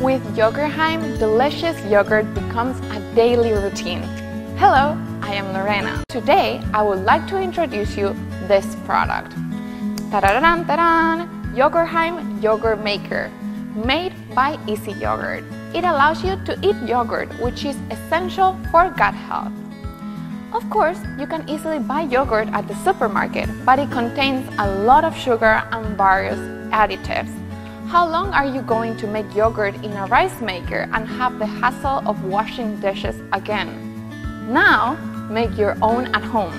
With Yogurheim, delicious yogurt becomes a daily routine. Hello, I am Lorena. Today, I would like to introduce you this product. Ta-da-da-dan! Yogurheim Yogurt Maker, made by Easy Yogurt. It allows you to eat yogurt, which is essential for gut health. Of course, you can easily buy yogurt at the supermarket, but it contains a lot of sugar and various additives. How long are you going to make yogurt in a rice maker and have the hassle of washing dishes again? Now, make your own at home.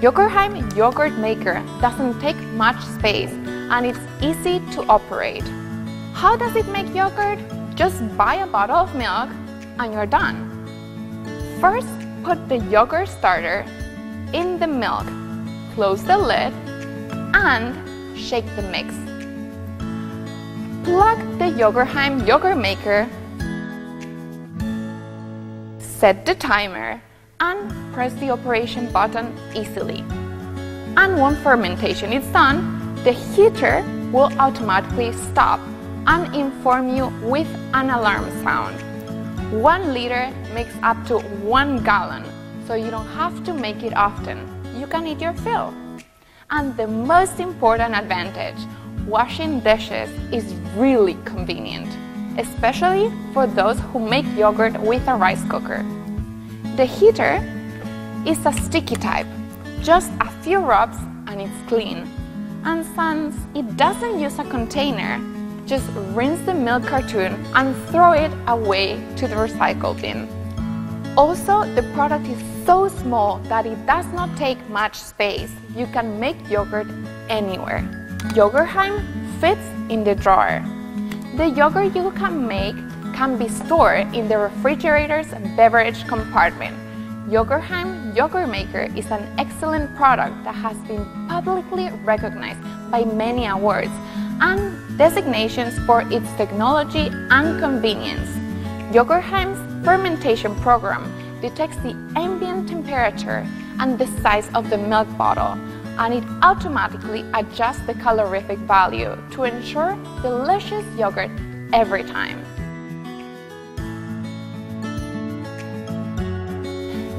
Yogurheim Yogurt Maker doesn't take much space and it's easy to operate. How does it make yogurt? Just buy a bottle of milk and you're done. First, put the yogurt starter in the milk, close the lid, and shake the mix. Plug the Yogurheim yogurt maker, set the timer, and press the operation button easily. And when fermentation is done, the heater will automatically stop and inform you with an alarm sound. One liter makes up to one gallon, so you don't have to make it often. You can eat your fill. And the most important advantage, washing dishes is really convenient, especially for those who make yogurt with a rice cooker. The heater is a sticky type, just a few rubs and it's clean. And since it doesn't use a container, just rinse the milk cartoon and throw it away to the recycle bin. Also, the product is so small that it does not take much space. You can make yogurt anywhere. Yogurheim fits in the drawer. The yogurt you can make can be stored in the refrigerator's beverage compartment. Yogurheim Yogurt Maker is an excellent product that has been publicly recognized by many awards and designations for its technology and convenience. Yogurheim's fermentation program detects the ambient temperature and the size of the milk bottle, and it automatically adjusts the calorific value to ensure delicious yogurt every time.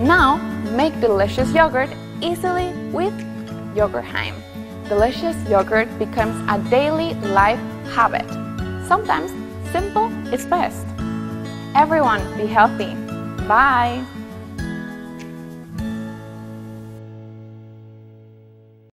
Now, make delicious yogurt easily with Yogurheim. Delicious yogurt becomes a daily life habit. Sometimes simple is best. Everyone be healthy. Bye.